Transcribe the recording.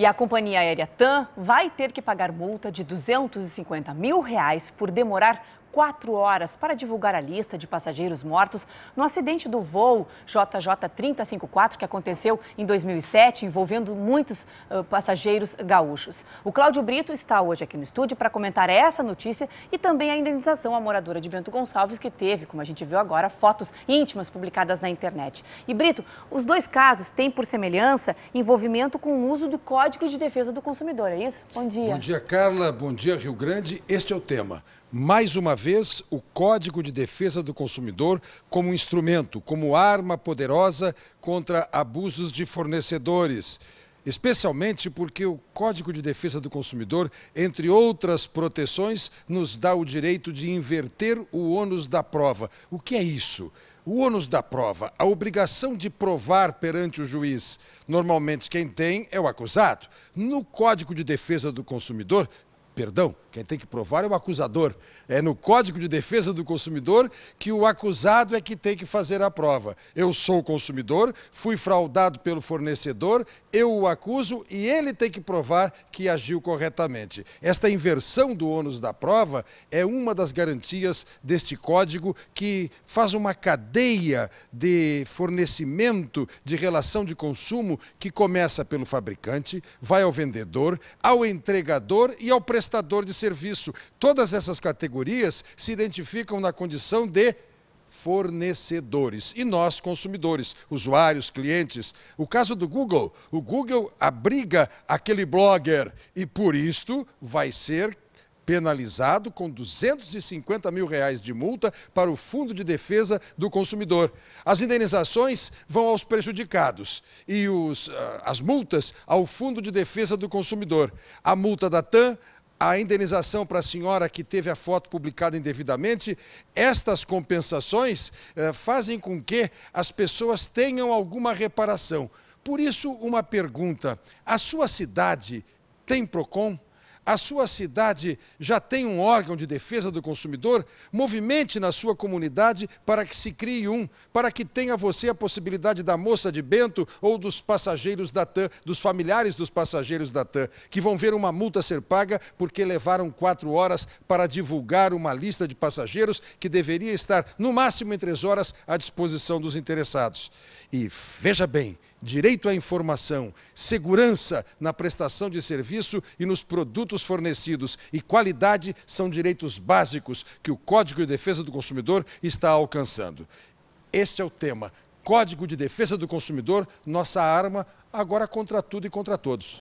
E a companhia aérea TAM vai ter que pagar multa de 250 mil reais por demorar quatro horas para divulgar a lista de passageiros mortos no acidente do voo JJ 3054 que aconteceu em 2007, envolvendo muitos uh, passageiros gaúchos. O Cláudio Brito está hoje aqui no estúdio para comentar essa notícia e também a indenização à moradora de Bento Gonçalves, que teve, como a gente viu agora, fotos íntimas publicadas na internet. E Brito, os dois casos têm por semelhança envolvimento com o uso do Código de Defesa do Consumidor, é isso? Bom dia. Bom dia, Carla. Bom dia, Rio Grande. Este é o tema. Mais uma vez, o Código de Defesa do Consumidor como instrumento, como arma poderosa contra abusos de fornecedores. Especialmente porque o Código de Defesa do Consumidor, entre outras proteções, nos dá o direito de inverter o ônus da prova. O que é isso? O ônus da prova, a obrigação de provar perante o juiz. Normalmente quem tem é o acusado. No Código de Defesa do Consumidor, perdão, quem tem que provar é o acusador. É no Código de Defesa do Consumidor que o acusado é que tem que fazer a prova. Eu sou o consumidor, fui fraudado pelo fornecedor, eu o acuso e ele tem que provar que agiu corretamente. Esta inversão do ônus da prova é uma das garantias deste código que faz uma cadeia de fornecimento de relação de consumo que começa pelo fabricante, vai ao vendedor, ao entregador e ao prestador prestador de serviço. Todas essas categorias se identificam na condição de fornecedores e nós consumidores, usuários, clientes. O caso do Google, o Google abriga aquele blogger e por isto vai ser penalizado com 250 mil reais de multa para o Fundo de Defesa do Consumidor. As indenizações vão aos prejudicados e os, ah, as multas ao Fundo de Defesa do Consumidor. A multa da TAM, a indenização para a senhora que teve a foto publicada indevidamente, estas compensações eh, fazem com que as pessoas tenham alguma reparação. Por isso, uma pergunta: a sua cidade tem PROCON? A sua cidade já tem um órgão de defesa do consumidor? Movimente na sua comunidade para que se crie um, para que tenha você a possibilidade da moça de Bento ou dos passageiros da TAM, dos familiares dos passageiros da TAM, que vão ver uma multa ser paga porque levaram quatro horas para divulgar uma lista de passageiros que deveria estar, no máximo em três horas, à disposição dos interessados. E veja bem, direito à informação, segurança na prestação de serviço e nos produtos fornecidos e qualidade são direitos básicos que o Código de Defesa do Consumidor está alcançando. Este é o tema. Código de Defesa do Consumidor, nossa arma, agora contra tudo e contra todos.